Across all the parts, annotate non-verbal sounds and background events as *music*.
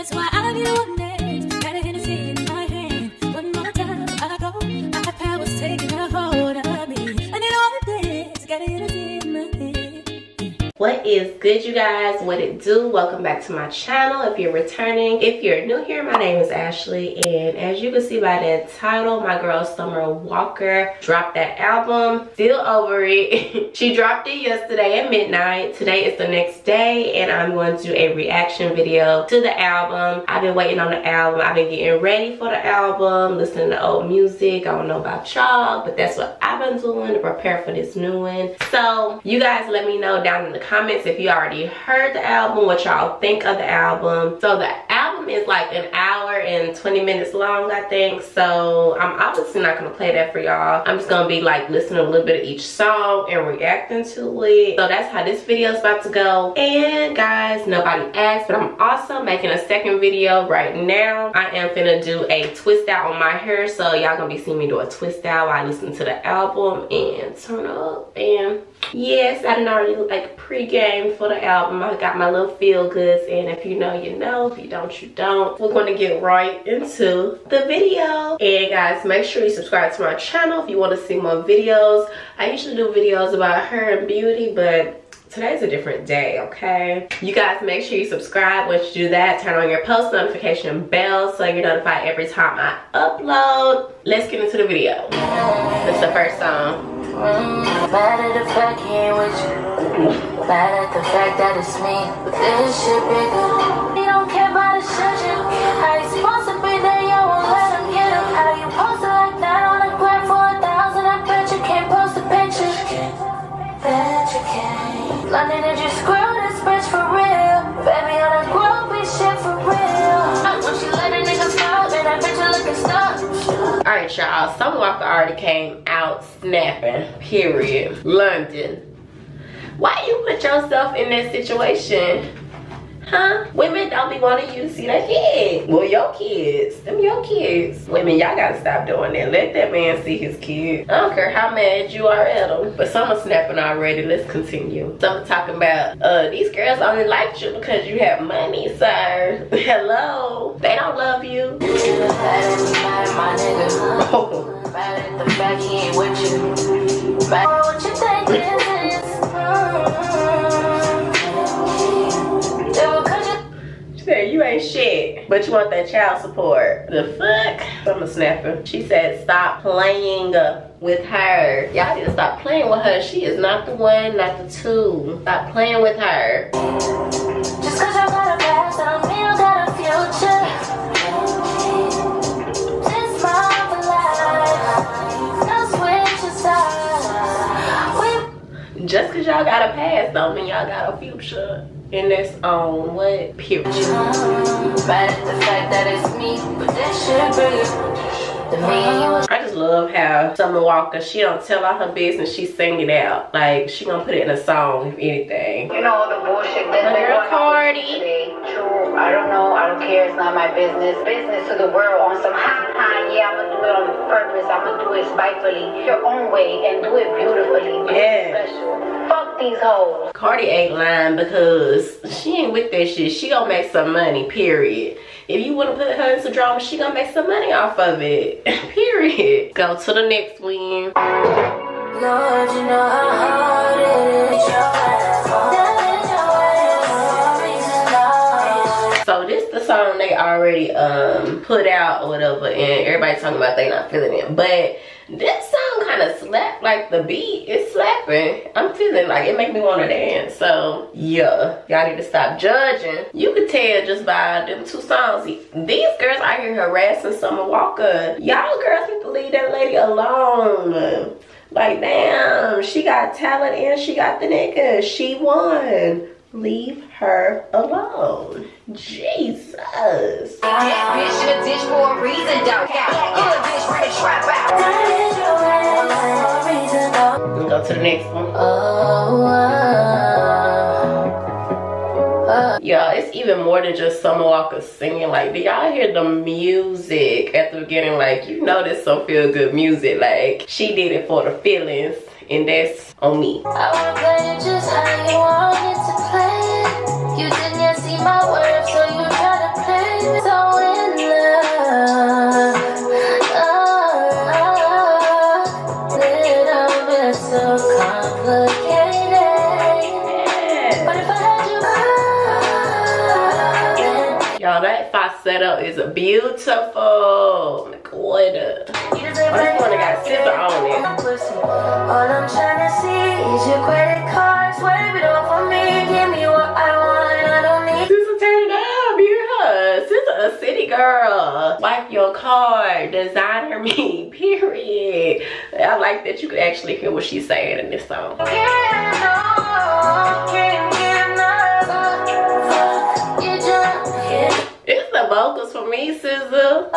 That's why I love the What is good you guys? What it do? Welcome back to my channel if you're returning. If you're new here, my name is Ashley and as you can see by the title, my girl Summer Walker dropped that album. Still over it. *laughs* she dropped it yesterday at midnight. Today is the next day and I'm going to do a reaction video to the album. I've been waiting on the album. I've been getting ready for the album, listening to old music. I don't know about y'all, but that's what I've been doing to prepare for this new one. So you guys let me know down in the comments if you already heard the album, what y'all think of the album. So the album is like an hour and 20 minutes long, I think. So I'm obviously not gonna play that for y'all. I'm just gonna be like listening a little bit of each song and reacting to it. So that's how this video is about to go. And guys, nobody asked, but I'm also making a second video right now. I am finna do a twist out on my hair. So y'all gonna be seeing me do a twist out while I listen to the album and turn up and yes i didn't already like pre-game for the album i got my little feel goods and if you know you know if you don't you don't we're going to get right into the video. And guys make sure you subscribe to my channel if you want to see more videos. I usually do videos about hair and beauty but today's a different day okay? You guys make sure you subscribe. Once you do that turn on your post notification bell so you're notified every time i upload. Let's get into the video. Is the first song. Mad at the fact with you. Mad at the fact that it's me. But this shit bigger. Like that on a grab for a thousand? I bet you can't post a picture. You can't. London, bitch for real? Baby, shit for real. When she let a nigga fall, then that bitch looking stuck. all right y'all summer walker already came out snapping period london why you put yourself in that situation huh women don't be wanting you to see their kids well your kids them your kids women y'all gotta stop doing that let that man see his kid i don't care how mad you are at him but summer snapping already let's continue summer talking about uh these girls only liked you because you have money sir *laughs* hello they don't love you Mad at me, mad at my nigga. oh. Mad at the fact he ain't with you. Mad what you think is. Mm. Said, you ain't shit, but you want that child support. The fuck? I'm a snapper. She said, stop playing with her. Y'all need to stop playing with her. She is not the one, not the two. Stop playing with her. Just cause you got a past, don't mean you got a future. This my life, no switching sides. Just cause y'all got a past don't mean y'all got a future. And that's on um, what? Period. Mad at the fact that it's me, but that shit bigger. The me I just love how Summer Walker, she don't tell all her business, she sing it out. Like, she gonna put it in a song, if anything. You know the bullshit that they're girl going on Cardi. I don't. It's not my business. Business to the world on some ha ha. Yeah, I'm gonna do it on purpose. I'm gonna do it spitefully. Your own way and do it beautifully. Do Yeah. it special. Fuck these hoes. Cardi ain't lying because she ain't with that shit. She gonna make some money, period. If you wanna put her in into drama, she gonna make some money off of it, *laughs* period. Go to the next one. Lord, you know the song they already um put out or whatever, and everybody talking about they not feeling it. But this song kind of slap like the beat is slapping. I'm feeling like it make me want to dance. So yeah, y'all need to stop judging. You could tell just by them two songs. These girls out here harassing Summer Walker. Y'all girls need to leave that lady alone. Like damn, she got talent and she got the nigga. She won. Leave her alone. Jesus. That bitch in a ditch for a reason, dog. Good bitch, ready to trap out. That is your ass, reason. Go to the next one. Oh, uh, Y'all, it's even more than just Summer Walker singing. Like, do y'all hear the music at the beginning? Like, you know this some feel good music. Like, she did it for the feelings, and that's on me you didn't yet see my words so you try to play with so wind up and that's so complicated but if i had you all that falsetto is beautiful. Glitter. Oh, this one got silver on it. All I'm trying to see is your credit cards. Wave it all for me. Give me what I want. A city girl. Wipe your car, Designer me. *laughs* Period. I like that you could actually hear what she's saying in this song. Can't no, can't give no fuck. You just can't. It's the vocals for me, Scissor.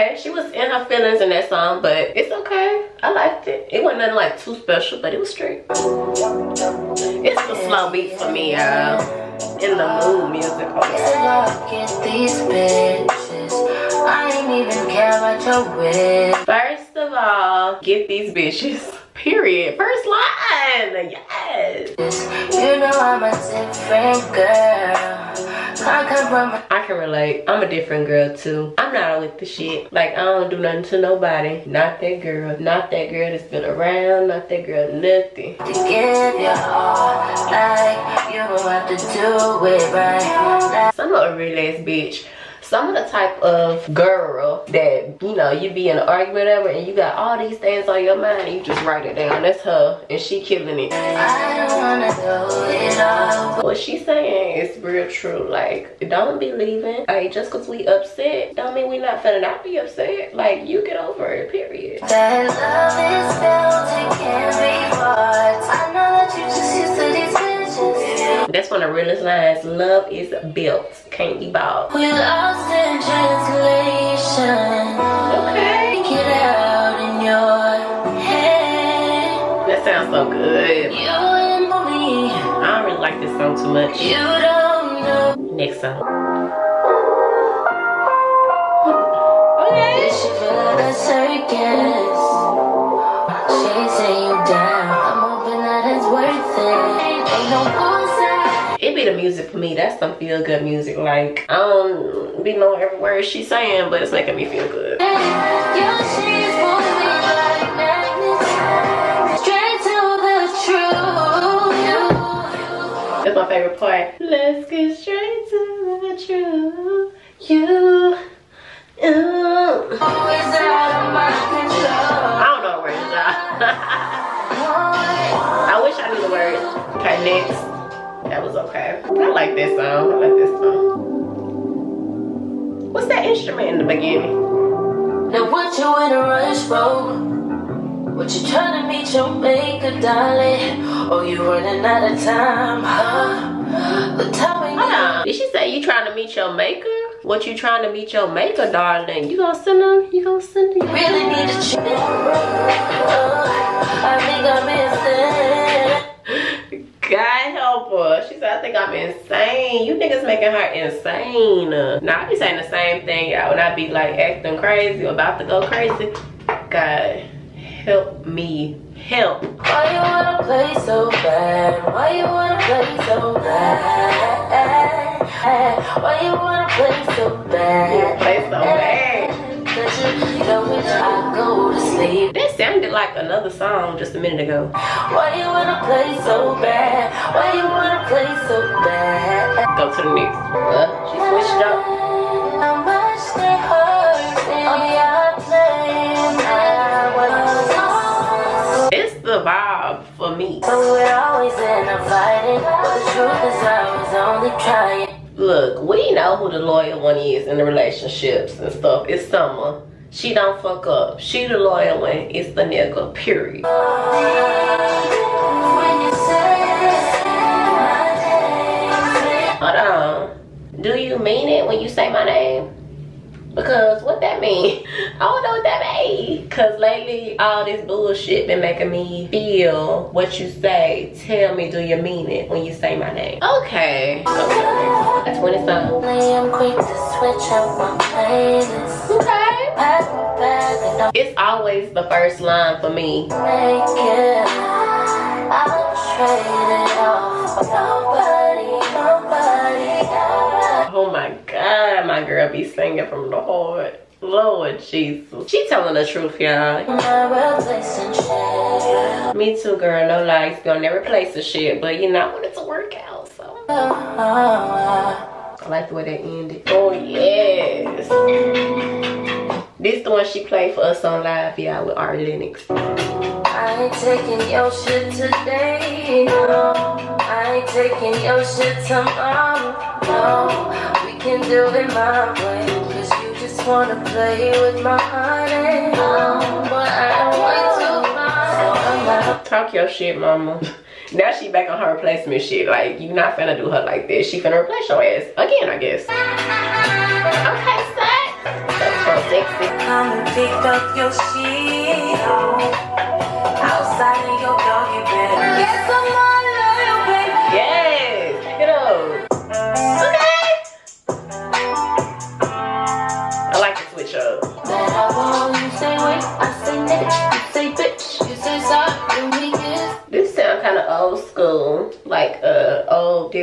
Okay. She was in her feelings in that song, but it's okay. I liked it. It wasn't nothing like too special, but it was straight. It's the slow beat for me, y'all. In the mood music. these bitches. I ain't even care about your wish. First of all, get these bitches. Period. First line. Yes. You know I'm a different girl. I come from I can relate. I'm a different girl too. I'm not with the shit. Like I don't do nothing to nobody. Not that girl. Not that girl that's been around. Not that girl nothing. to give you all. Like you don't have to do it right. I'm not a real ass bitch. So I'm the type of girl that, you know, you be in an argument whatever and you got all these things on your mind and you just write it down. That's her and she killing it. I don't wanna. What she's saying is real true. Like, don't be leaving. Like, just cause we upset, don't mean we not finna not be upset. Like, you get over it, period. That love is built, it can't be. I know that you just used to. That's one of the realest lines. Love is built, can't be bought. We lost in translation. Okay. Get out in your head. That sounds so good. You and me, I don't really like this song too much. you don't know. Next song. This be the music for me. That's some feel good music. Like, I don't be knowing every word she's saying, but it's making me feel good. Your sheets pull me like magnets. Straight to the truth. That's my favorite part. Let's get straight to the truth. You, you. Always out of my control. I don't know the words. *laughs* I wish I knew the words. Okay, next. That was okay. I like this song. I like this song. What's that instrument in the beginning? Now what you in a rush for? What you trying to meet your maker, darling? Oh, you running out of time, huh? But tell me Hold on. Did she say you trying to meet your maker? What you trying to meet your maker, darling? You gonna send her? You gonna send her? really need to check. Oh, I think I'm insane. God help her. She said, I think I'm insane. You niggas making her insane. Now, I be saying the same thing, y'all. When I be like acting crazy, about to go crazy. God help me. Help. Why you wanna play so bad? Why you wanna play so bad? Why you wanna play so bad? Play so bad. I go to sleep. That sounded like another song just a minute ago. Why you wanna play so bad? Why you wanna play so bad? Go to the next. Uh, she switched up. How much they hurt me? Oh yeah, playing I was It's the vibe for me. So we're always in a fighting. But the truth is I was only trying. Look, we know who the loyal one is in the relationships and stuff. It's Summer. She don't fuck up. She the loyal one. It's the nigga. Period. When you say my name. Hold on. Do you mean it when you say my name? Because what that mean? *laughs* I don't know what that mean. Cause lately all this bullshit been making me feel what you say. Tell me, do you mean it when you say my name? Okay. Okay. 20 something. I'm quick to switch up my playlist. It's always the first line for me. Oh my god, my girl be singing from the heart. Lord Jesus. She telling the truth, y'all. Me too, girl. No lies. Gonna never replace the shit. But you know, I want it to work out, so. I like the way that ended. Oh, yes. This the one she played for us on live, y'all, with Ari Lennox. I ain't taking your shit today, no. I ain't taking your shit tomorrow, no. We can do it my way, cause you just wanna play with my heart and oh, but I don't want to. Talk your shit, mama. Now she back on her replacement shit. Like, you not finna do her like this. She finna replace your ass. Again, I guess. Sexy. Come and pick up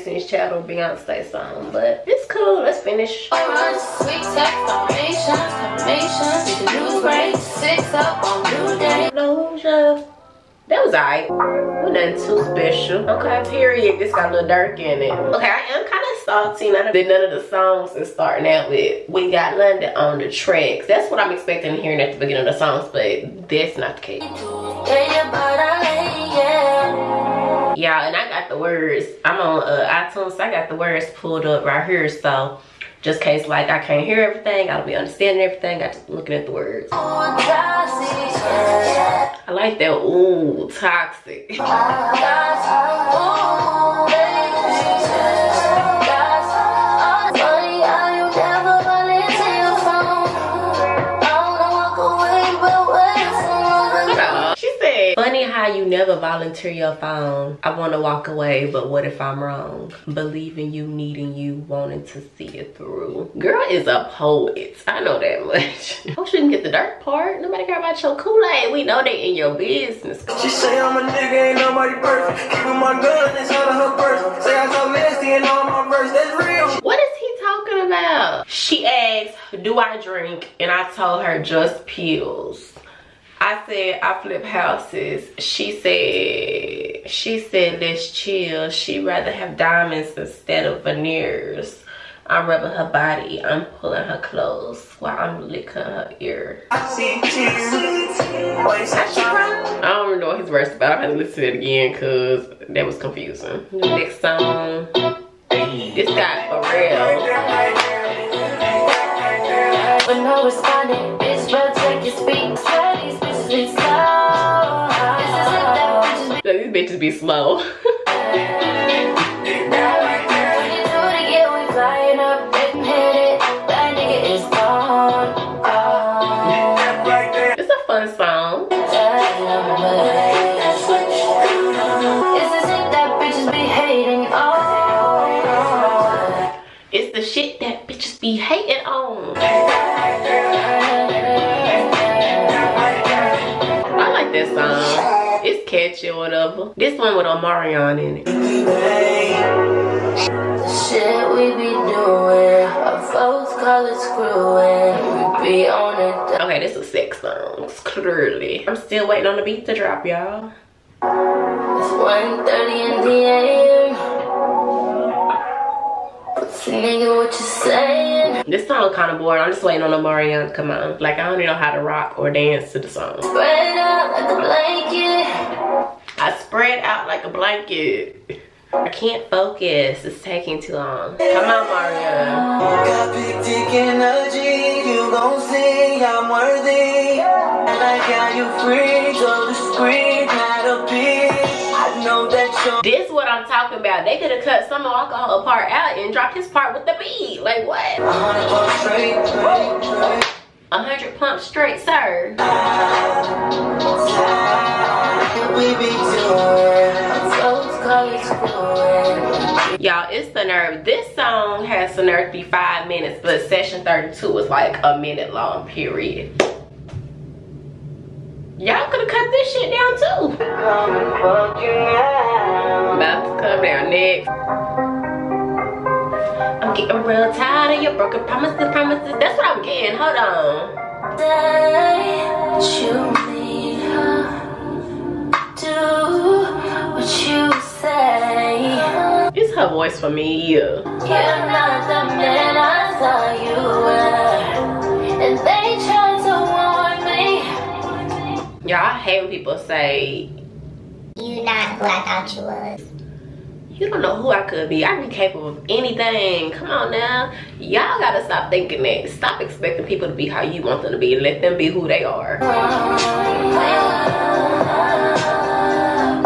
Destiny's Child or Beyonce song, but it's cool. Let's finish. Alright, sweet text, combinations, combinations, we can lose great, six up on new day. Closure. That was alright. Well, nothing too special. Okay, period. This got a little dark in it. Okay, I am kind of salty. None of none of the songs is starting out with We Got London on the tracks. That's what I'm expecting hearing at the beginning of the songs, but that's not the case. Yeah, and I got the words. I'm on uh, iTunes, so I got the words pulled up right here. So, just case like I can't hear everything, I'll be understanding everything. I just looking at the words. I like that. Ooh, toxic. *laughs* funny how you never volunteer your phone. I want to walk away, but what if I'm wrong? Believing you, needing you, wanting to see it through. Girl is a poet. I know that much. *laughs* I shouldn't get the dark part. Nobody care about your Kool-Aid. We know they in your business. She say I'm a nigga, ain't nobody perfect. Keeping my gun inside of her purse. Say I talk nasty in all my verse, that's real. What is he talking about? She asked, do I drink? And I told her just pills. I said I flip houses. She said she said let's chill. She rather have diamonds instead of veneers. I'm rubbing her body. I'm pulling her clothes while I'm licking her ear. I see tears. Why you say I don't even know what his verse about. I had to listen to it again because that was confusing. The next song. This guy for real. But no responding, be slow. *laughs* catchy or whatever. This one with Omarion in it. Shit we be doing, our folks call it screwing. We be on it. Okay, this is sex songs, clearly. I'm still waiting on the beat to drop, y'all. It's 1.30 in the AM. Pussy nigga, what you saying? This song kind of boring. I'm just waiting on Omarion to come on. Like, I don't even know how to rock or dance to the song. Spread out like a blanket. I spread out like a blanket. I can't focus. It's taking too long. Come on, Omarion. Got big dick energy, you gon' see I'm worthy. I like how you free, so discreet, not a bitch. I This what I'm talking about. They could have cut some alcohol part out and dropped his part with the beat. Like what? a hundred bucks straight, straight, straight. Hundred pumps straight, sir. Y'all, it's the nerve. This song has the nerve to be five minutes, but session 32 is like a minute long, period. Y'all could have cut this shit down too. Come and fuck you now. about to come down next. I'm getting real tired of your broken promises, promises. That's what I'm getting. Hold on. Say you need her. Do what you say. It's her voice for me. Yeah. You're not the man I thought you were. And they. Y'all hate when people say, You're not who I thought you was. you don't know who I could be. I'd be capable of anything. Come on now. Y'all gotta stop thinking that. Stop expecting people to be how you want them to be and let them be who they are.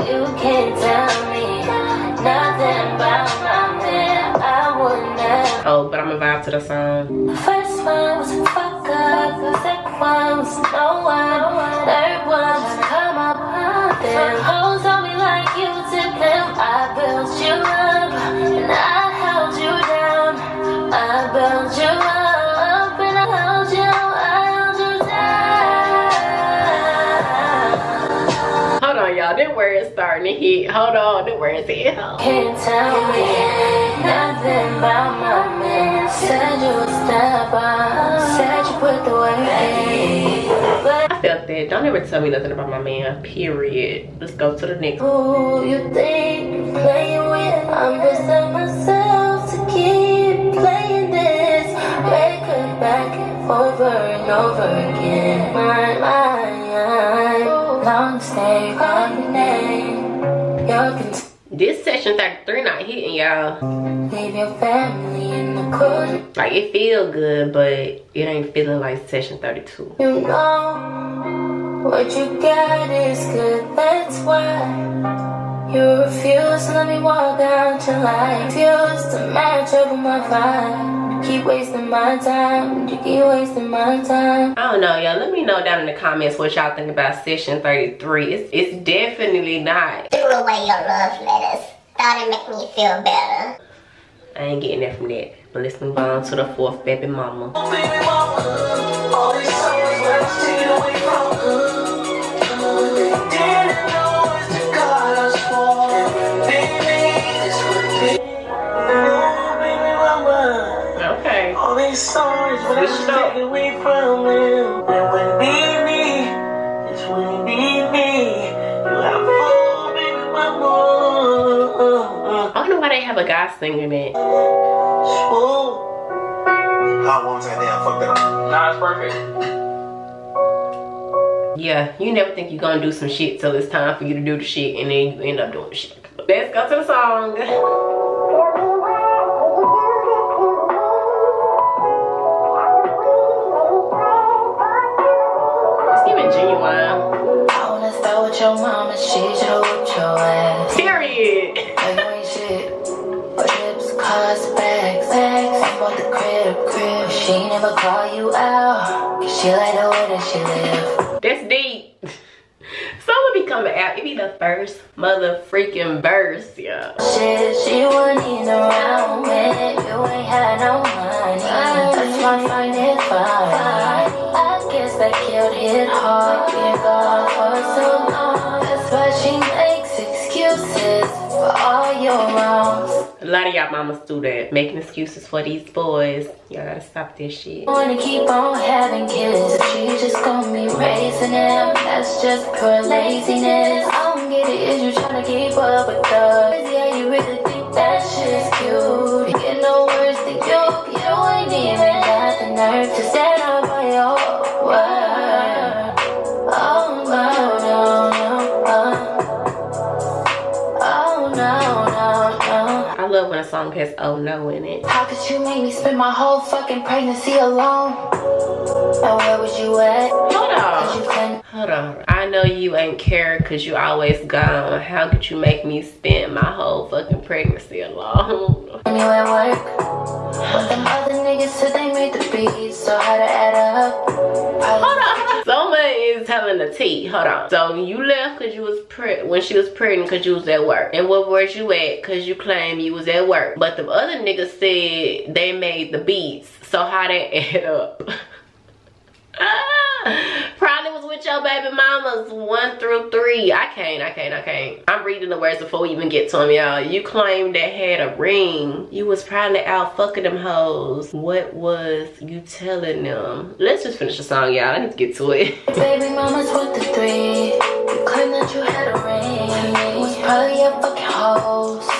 You can't tell me nothing about my man. I would never. Oh, but I'm gonna vibe to the song. The first one was a fuck up. The second one was no one starting to hit. Hold on, this word is hit. Can't tell me nothing about my man. Said you would step up. Said you put the work in. But I felt that. Don't ever tell me nothing about my man. Period. Let's go to the next. who you think playing with? I'm beside myself to keep playing this record back and over and over again. My mind, long stay on your name. Con- This session 33 not hitting, y'all. leave your family in the corner. Like it feel good, but it ain't feeling like session 32. You know what you got is good, that's why you refuse to let me walk out your life. Refuse to match up with my vibe. You keep wasting my time, you keep wasting my time. I don't know, y'all. Let me know down in the comments what y'all think about session 33. It's, it's definitely not. Threw away your love letters. Thought it make me feel better. I ain't getting that from that. But let's move on to the fourth baby mama. Baby mama, Okay. All these summers when I was Switch up. away from him. And when you need me, it's when you need me. You have full baby mama. I don't know why they have a guy singing it. Swoop. Hot one time down, fuck that up. Nah, it's perfect. Yeah, you never think you're gonna do some shit till it's time for you to do the shit and then you end up doing the shit. Let's go to the song. *laughs* never call you out. Cause she like the way that she live. That's deep. Song will be coming out. It be the first mother freaking verse, yeah. Shit, she wasn't around when you ain't had no money. That's my finest fine. I guess that killed hit hard. Been gone for so long. That's why she makes excuses for all your wrongs. A lot of y'all mamas do that, making excuses for these boys. Y'all gotta stop this shit. Wanna keep on having kids, she just gonna be raising them. That's just pure laziness. I don't get it, is you tryna keep up with us? Yeah, you really think that shit's cute. Get no worse than you. You ain't even got the nerve to love when a song has oh no in it. How could you make me spend my whole fucking pregnancy alone? And where was you at? Hold on. Hold on. I know you ain't care because you always gone. How could you make me spend my whole fucking pregnancy alone? *laughs* when you at work. But them other niggas said they made the beats, so how to add up? Telling the tea. Hold on. So you left because you was pre when she was pregnant because you was at work. And what was you at? Because you claim you was at work. But the other niggas said they made the beats. So how that *laughs* add up? With your baby mamas one through three. I can't, I can't, I can't. I'm reading the words before we even get to them, y'all. You claimed that had a ring. You was probably out fucking them hoes. What was you telling them? Let's just finish the song, y'all. I need to get to it. *laughs* Baby mama's with the three. You claim that you had a ring. It was probably your fucking hoes.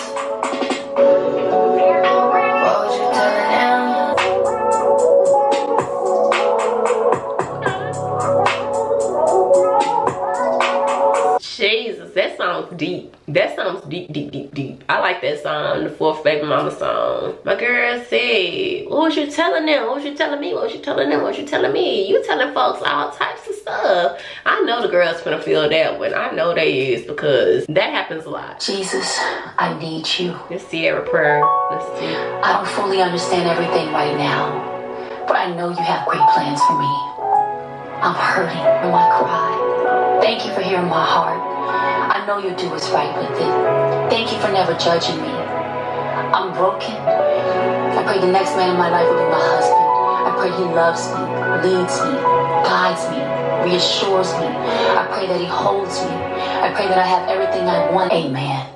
Sounds deep. That sounds deep, deep, deep, deep. I like that song, the fourth baby mama song. My girl said, what was you telling them? What was you telling me? What was you telling them? What was you telling me? You telling folks all types of stuff. I know the girls finna feel that one. I know they is because that happens a lot. Jesus, I need you. This Ciara prayer. Let's see. I don't fully understand everything right now, but I know you have great plans for me. I'm hurting from my cry. Thank you for hearing my heart. I know you'll do what's right with it. Thank you for never judging me. I'm broken. I pray the next man in my life will be my husband. I pray he loves me, leads me, guides me, reassures me. I pray that he holds me. I pray that I have everything I want. Amen.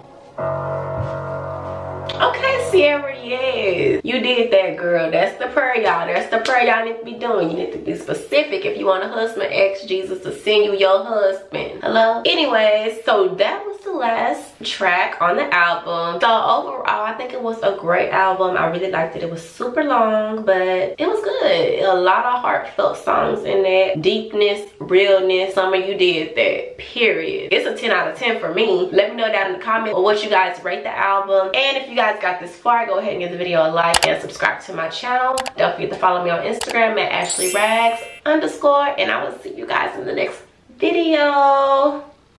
Ciara, yes. You did that, girl. That's the prayer, y'all. That's the prayer y'all need to be doing. You need to be specific if you want a husband. Ask Jesus to send you your husband. Hello? Anyways, so that was the last track on the album. So overall, I think it was a great album. I really liked it. It was super long, but it was good. A lot of heartfelt songs in there. Deepness, realness. Summer, you did that. Period. It's a 10 out of 10 for me. Let me know down in the comments what you guys rate the album. And if you guys got this far, go ahead and give the video a like and subscribe to my channel. Don't forget to follow me on Instagram at Ashley Rags underscore. And I will see you guys in the next video.